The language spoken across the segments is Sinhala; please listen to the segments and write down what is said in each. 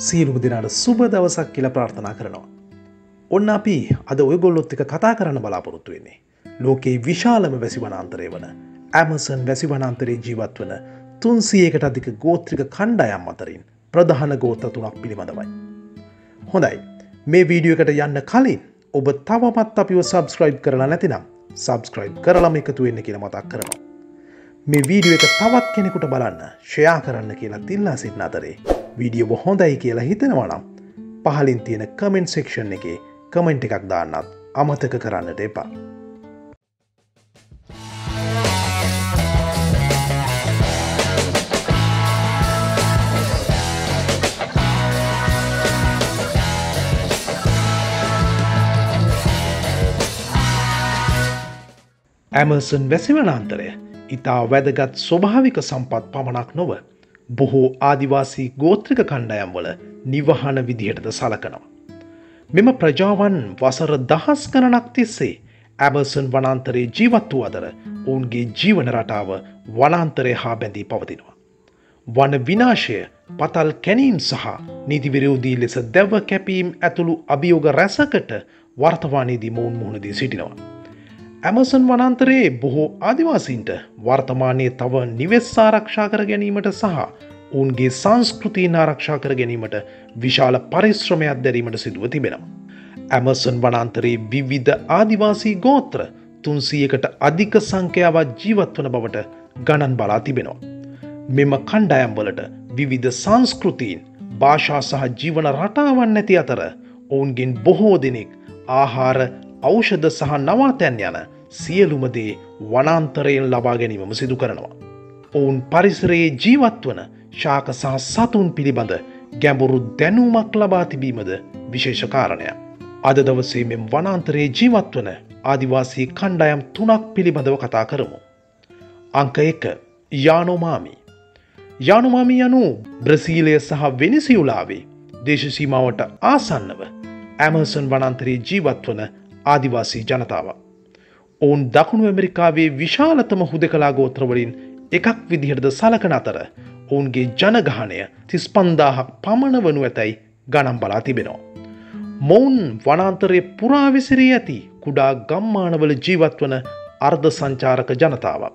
සියලුම දෙනාට සුබ දවසක් කියල ප්‍රාර්ථනා කරනවා. ඔන්න අපි අද ඔයගොල්ලොත් එක කතා කරන්න බලාපොරොත්තු වෙන්නේ. ලෝකයේ විශාලම වැසි වනාන්තරය වන ඇමසන් වැසි වනාන්තරයේ ජීවත් වන තුන්සියකට අධික ගෝත්‍රික කණ්ඩායම් අතරින් ප්‍රධාන ගෝත්‍ර තුනක් පිළිබඳවයි. හොඳයි මේ වීඩියෝකට යන්න කලින් ඔබ තවමත් අපිව සබස්ක්‍රයිබ් කරලා නැතිනම් සබස්ක්‍රයිබ් කරලම එකතු වෙන්න කියල මතක් කරනවා. මේ වීඩියෝ එක තවත් කෙනෙකුට බලන්න ෂයා කරන්න කියලා තිල්ලා සිටින අතරේ වීඩියෝ හොඳයි කියලා හිතෙනවනම් පහලින් තියෙන කමෙන්ට් සෙක්ෂන් එකේ කමෙන්ට් එකක් දාන්නත් අමතක කරන්නට එපා. ඇමර්සන් වැසිවනාන්තරය ඉතා වැදගත් ස්වභාවික සම්පත් පමණක් නොව බොහෝ ආදිවාසී ගෝත්‍රික කණ්ඩයම්වල නිවහන විදිහටද සලකනවා. මෙම ප්‍රජාවන් වසර දහස් ගණනක් තිස්සේ ඇබර්සන් වනාන්තරයේ ජීවත් වූ අදර ඔවුන්ගේ ජීවන රටාව වනාන්තරය හා බැඳී පවතිනවා. වන විනාශය පතල් කැනීම් සහ නීතිවිරෝධී ලෙස දැව කැපීම් ඇතුළු අභියෝග රැසකට වර්තමානයේදී මොවුන් මුහුණදී සිටිනවා. ඇමසන් වනන්තරයේ බොහෝ ආදිවාසීන්ට වර්තමානයේ තව නිවෙස් ආරක්ෂා කර ගැනීමට සහ ඔවුන්ගේ සංස්කෘතිීන් ආරක්ෂා කර ගැනීමට විශාල පරිශ්‍රමයක් දැරීමට සිදුව තිබෙනවා. ඇමසන් වනන්තරයේ විවිධ ආදිවාසී ගෝත්‍ර තුන්සියකට අධික සංඛ්‍යාවත් ජීවත් වන බවට ගණන් බලා තිබෙනවා. මෙම කණ්ඩායම්වලට විවිධ සංස්කෘතීන් භාෂා සහ ජීවන රටාවන් නැති අතර ඔවුන්ගෙන් බොහෝ දෙනෙක් ආහාර ඖෂධ සහ නවාතැන් යන සියලුමදේ වනාන්තරයෙන් ලබා ගැනීමම සිදු කරනවා. ඔවුන් පරිසරයේ ජීවත් වන ශාක සහ සතුන් පිළිබඳ ගැඹුරු දැනූමක් ලබා තිබීමද විශේෂකාරණය. අද දවසේ මෙම් වනාන්තරයේ ජීවත් වන ආදිවාසී කණ්ඩායම් තුනක් පිළිබඳව කතා කරමු. අංක එක යානෝමාමි. යානුමාමි යනු බ්‍රසීලය සහ වෙනිසියුලාවේ දේශසීමාවට ආසන්නව ඇමර්සන් වනන්තරයේ ජීවත් වන ආදිවාසී ජනතාව. ඔවුන් දකුණු ඇමරිකාවේ විශාලතම හුදකලා ගෝත්‍රවලින් එකක් විදිහටද සලකන අතර ඔවුන්ගේ ජනගහනය තිස්පන්දාහක් පමණ වනු ඇතැයි ගනම් බලා තිබෙනවා. මොවුන් වනාන්තරය පුරාවිසිරී ඇති කුඩා ගම්මානවල ජීවත් වන අර්ධ සංචාරක ජනතාවක්.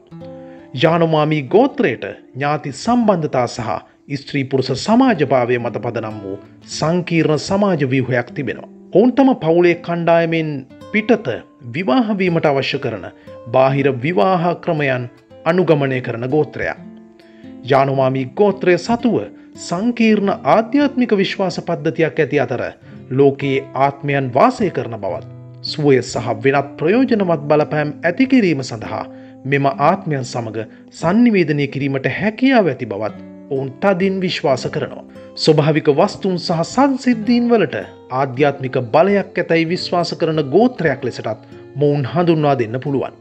යානුමාමී ගෝත්‍රයට ඥාති සම්බන්ධතා සහ ස්ත්‍රීපුරුස සමාජභාවය මත පදනම් වූ සංකීර්ණ සමාජ ව්‍යහයක් තිබෙනවා. ඔවුන් තම පවුලේ කණ්ඩායමෙන් පිටත විවාහවීමට අවශ්‍ය කරන බාහිර විවාහ ක්‍රමයන් අනුගමනය කරන ගෝත්‍රයක්. යානුමාමී ගෝත්‍රය සතුව සංකීර්ණ ආධ්‍යාත්මික විශ්වාස පද්ධතියක් ඇති අතර ලෝකයේ ආත්මයන් වාසය කරන බවත්. සුවය සහ වෙනත් ප්‍රයෝජනවත් බලපෑම් ඇතිකිරීම සඳහා මෙම ආත්මයන් සමඟ සංනිවේදනය කිරීමට හැකියාව ඇති බවත් ඔවුන් තදින් විශ්වාස කරනවා. ස්වභාවික වස්තුන් සහ සංසිද්ධීන් වලට ආධ්‍යාත්මික බලයක් ඇතැයි විශ්වාස කරන ගෝත්‍රයක් ලෙසටත් මොවුන් හඳුන්වා දෙන්න පුළුවන්.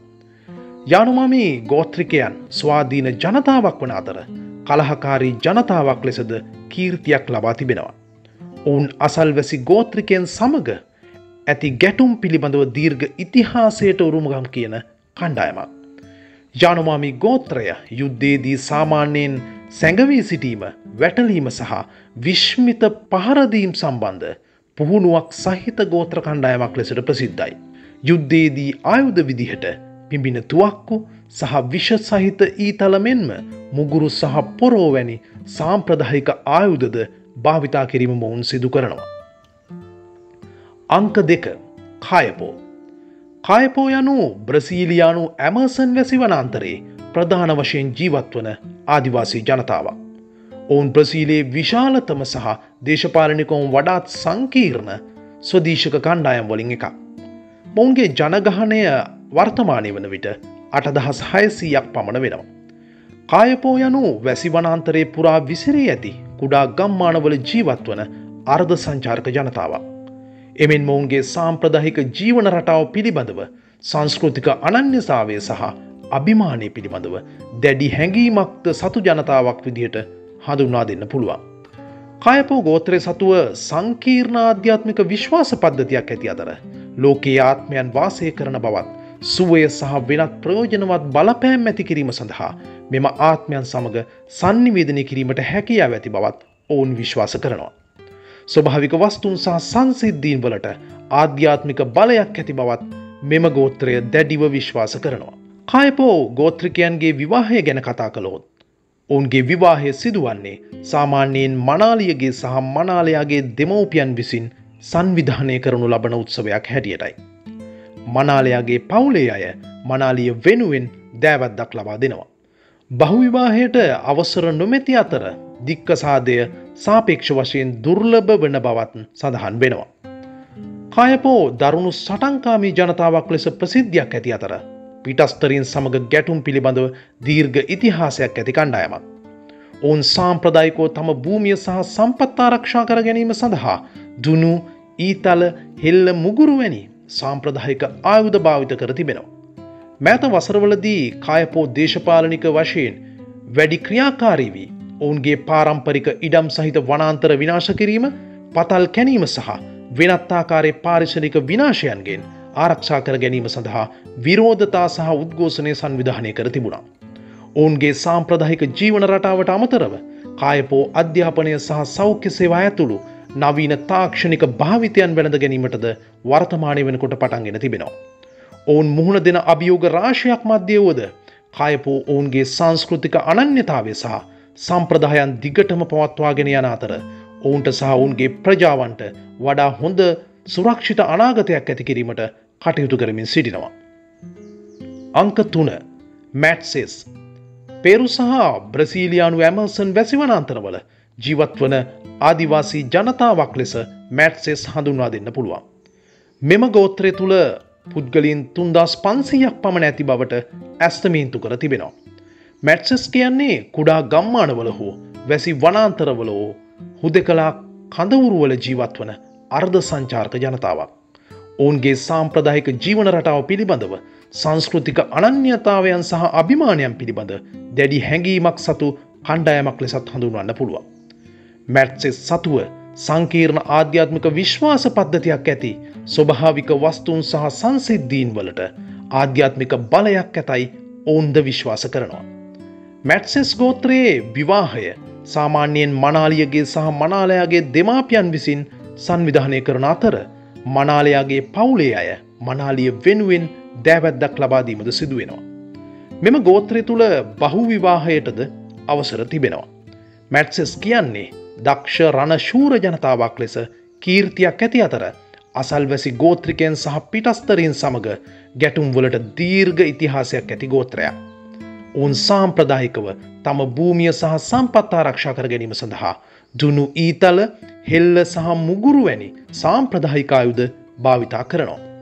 යානුමාමී ගෝත්‍රිකයන් ස්වාධීන ජනතාවක් වන අතර කලහකාරී ජනතාවක් ලෙසද කීර්තියක් ලබා තිබෙනවා. ඔවුන් අසල්වැසි ගෝත්‍රිකයන් සමග ඇති ගැටුම් පිළිබඳව දීර්ඝ ඉතිහාසයට උරුමගම් කියන කණ්ඩායමක්. යානුමාමී ගෝත්‍රය යුද්ධේදී සාමාන්‍යයෙන් සැඟවී සිටීම වැටලීම සහ විශ්මිත පහරදීම් සම්බන්ධ පුහුණුවක් සහිත ගෝත්‍ර කණ්ඩායමක් ලෙසට ප්‍රසිද්ධයි. යුද්ධේදී ආයුධ විදිහට පිඹින තුවක්කු සහ විෂ සහිත ඊතල මෙන්ම මුගුරු සහ පොරෝ වැනි සාම්ප්‍රදාහික ආයුධද භාවිතා කිරීම මොවුන් සිදු කරනවා. අංක දෙක කායපෝ කායපෝ යනු බ්‍රසීලියානු ඇමර්සන් වැසි වනන්තරේ ප්‍රධාන වශයෙන් ජීවත් වන ආදිවාසී ජනතාවක්. ඔවුන් ප්‍රසීලයේ විශාලතම සහ දේශපාලනිකොවුන් වඩාත් සංකීර්ණ ස්වදීශක කණ්ඩායම් වලින් එක. මොවුන්ගේ ජනගහනය වර්තමානය වන විට අටදහස් හයසීයක් පමණ වෙනවා. කායපෝ යනු වැසි වනාන්තරයේ පුරා විසිරී ඇති කුඩා ගම්මානවල ජීවත් වන අර්ධ සංචාර්ක ජනතාවක්. එමෙන් මොවුන්ගේ සාම්ප්‍රදාහික ජීවන රටාව පිළිබඳව සංස්කෘතික අනන්‍යසාවය සහ අභිමානය පිළිබඳව දැඩි හැඟීමක්ද සතු ජනතාවක් විදිහට හඳුන්වා දෙන්න පුළුවන්. කායපෝ ගෝත්‍රය සතුව සංකීර්ණ ආධ්‍යාත්මික විශ්වාස පද්ධතියක් ඇති අතර ලෝකයේ ආත්මයන් වාසය කරන බවත් සුවය සහ වෙනත් ප්‍රයෝජනවත් බලපෑම් ඇති කිරීම සඳහා මෙම ආත්මයන් සමඟ සන්නිවේදනය කිරීමට හැකියාව ඇති බවත් ඔවුන් විශ්වාස කරනවා. ස්වභාවික වස්තුන් සහ සංසිද්ධීන් වලට ආධ්‍යාත්මික බලයක් ඇති බවත් මෙම ගෝත්‍රය දැඩිව විශ්වාස කරනවා. කායපෝ ගෝත්‍රිකයන්ගේ විවාහය ගැන කතා කළොත්. ඔවුන්ගේ විවාහය සිදුවන්නේ සාමාන්‍යයෙන් මනාලියගේ සහ මනාලයාගේ දෙමවපියන් විසින් සංවිධානය කරනු ලබන උත්සවයක් හැටියටයි. මනාලයාගේ පවුලේ අය මනාලිය වෙනුවෙන් දෑවැද්දක් ලබා දෙනවා. බහුවිවාහයට අවසර නොමැති අතර දික්කසාදය සාපේක්ෂ වශයෙන් දුර්ලභ වන බවත් සඳහන් වෙනවා. කායපෝ දරුණු සටන්කාමී ජනතාවක් ලෙස ප්‍රසිද්ධියක් ඇති අතර පිටස්තරින් සමඟ ගැටුම් පිළිබඳව දීර්ඝ ඉතිහාසයක් ඇති කණ්ඩායමක්. ඔවුන් සාම්ප්‍රදායිකෝ තම භූමිය සහ සම්පත්තාරක්ෂා කර ගැනීම සඳහා දුනු ඊතල හෙල්ල මුගුරු වැනි සාම්ප්‍රදායික ආයුධ භාවිත කර තිබෙනවා. මෑත වසරවලදී කායපෝ දේශපාලනික වශයෙන් වැඩි ක්‍රියාකාරී වී ඔවුන්ගේ පාරම්පරික ඉඩම් සහිත වනාන්තර විනාශ කිරීම පතල් කැනීම සහ වෙනත්තාකාරය පාරිශනික විනාශයන්ගෙන් ආරක්ෂා කර ගැනීම සඳහා විරෝධතා සහ උද්ගෝෂණය සංවිධානය කර තිබුණා. ඔවුන්ගේ සාම්ප්‍රදාහික ජීවන රටාවට අමතරව කායපෝ අධ්‍යාපනය සහ සෞඛ්‍ය සේවා ඇතුළු නවීන තාක්ෂණික භාවිතයන් වැළඳ ගැනීමටද වර්තමානය වෙනකොට පටන්ගෙන තිබෙනවා. ඔවුන් මුහුණ දෙන අභියෝග රාශයක් මධ්‍යයෝද කායපෝ ඔවුන්ගේ සංස්කෘතික අනන්‍යතාවය සහ සම්ප්‍රදායන් දිගටම පවත්වාගෙන යන අතර ඔවුන්ට සහ ඔවුන්ගේ ප්‍රජාවන්ට වඩා හොඳ සුරක්ෂිත අනාගතයක් ඇති කිරීමට කටයුතු කරමින් සිටිනවා. අංක තුන මැට්සෙස් පෙරු සහ බ්‍රසීලියානු ඇමර්සන් වැසිවනාන්තරවල ජීවත්වන ආදිවාසී ජනතාවක් ලෙස මැට්සෙස් හඳුන්වා දෙන්න පුළුවන්. මෙම ගෝත්‍රය තුළ පුද්ගලින් තුන්දස් පන්සීයක් පමණ ඇති බවට ඇස්තමීන්තු කර තිබෙනවා. මැට්සෙස් කියන්නේ කුඩා ගම්මානවල හෝ වැසි වනාන්තරවල හෝ හුදෙකලා කඳවුරුවල ජීවත් වන අර්ධ සංචාර්ක ජනතාවක්. ඔවුන්ගේ සාම්ප්‍රදායික ජීවන රටාව පිළිබඳව සංස්කෘතික අනන්‍යතාවයන් සහ අභිමානයන් පිළිබඳ දැඩි හැඟීමක් සතු කණ්ඩායමක් ලෙසත් හඳුන්වන්න පුළුවන්. මැට්සෙස් සතුව සංකීර්ණ ආධ්‍යාත්මික විශ්වාස පද්ධතියක් ඇති ස්වභාවික වස්තුන් සහ සංසිද්ධීන් වලට ආධ්‍යාත්මික බලයක් ඇතයි ඔවුන්ද විශ්වාස කරනවා. මැට්සෙස් ගෝත්‍රයේ විවාහය සාමාන්‍යයෙන් මනාලියගේ සහ මනාලයාගේ දෙමාපියන් විසින් සංවිධානය කරන අතර මනාලයාගේ පවුලේ අය මනාලිය වෙනුවෙන් දෑවැද්දක් ලබාදීමද සිදුවෙනවා. මෙම ගෝත්‍රය තුළ බහු විවාහයටද අවසර තිබෙනවා. මැට්සෙස් කියන්නේ දක්ෂ රණ ශූර ජනතාවක් ලෙස කීර්තියක් ඇති අතර අසල්වැසි ගෝත්‍රිකයන් සහ පිටස්තරින් සමඟ ගැටුම්වලට දීර්ඝ ඉතිහාසයක් ඇති ගෝත්‍රයක්. ඔවුන් සාම්ප්‍රදායිකව තම භූමිය සහ සම්පත්තා රක්ෂා කර ගැනීම සඳහා දුනු ඊතල හෙල්ල සහ මුගුරු වැනි සාම්ප්‍රදාහිකායුද භාවිතා කරනවා.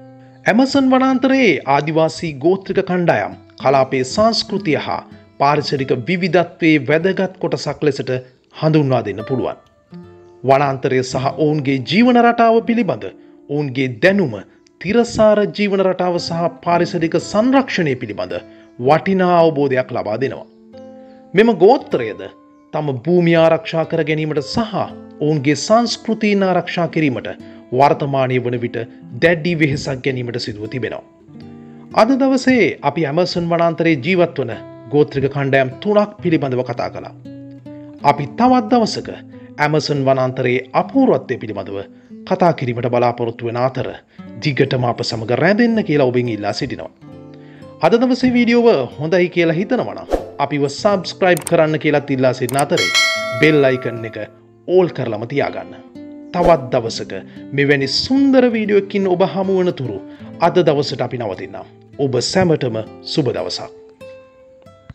ඇමසන් වනාන්තරයේ ආදිවාසී ගෝත්‍රික කණ්ඩායම් කලාපේ සංස්කෘතිය හා පාරිසරික විවිධත්වයේ වැදගත් කොටසක් ලෙසට හඳුන්වා දෙන්න පුළුවන්. වනාන්තරය සහ ඔවුන්ගේ ජීවන රටාව පිළිබඳ ඔවුන්ගේ දැනුම තිරසාර ජීවන රටාව සහ පාරිසරික සංරක්ෂණය පිළිබඳ වටිනා අවබෝධයක් ලබා දෙනවා. මෙම ගෝත්‍රයද තම භූමි ආරක්ෂා කර ගැනීමට සහ ඔවුන්ගේ සංස්කෘතිීන් ආරක්ෂා කිරීමට වර්තමානය වන විට දැඩ්ඩි වෙහෙසක් ගැනීමට සිදුව තිබෙනවා. අද දවසේ අපි ඇමසන් වනාන්තරයේ ජීවත් වන ගෝත්‍රික කණ්ඩයම් තුනක් පිළිබඳව කතා කළා. අපි තවත් දවසක ඇමසන් වනාන්තරයේ අපූරුවත්වය පිළිබඳව කතා කිරීමට බලාපොරොත්තු වෙන අතර දිගටම අප සමඟ රැඳෙන්න කියලා ඔබින් ඉල්ලා සිටිනවා. අද දවසේ වීඩියෝව හොඳයි කියලා හිතනවන අපිව සබස්ක්‍රයිබ් කරන්න කියලාත් ඉල්ලා සිටින අතරේ බෙල් අයිකන් එක ඕල් කරලම තියාගන්න. තවත් දවසක මෙවැනි සුන්දර වීඩියෝකින් ඔබ හමුවන තුරු අද දවසට අපි නවතින්නම්. ඔබ සැමටම සුබ දවසක්.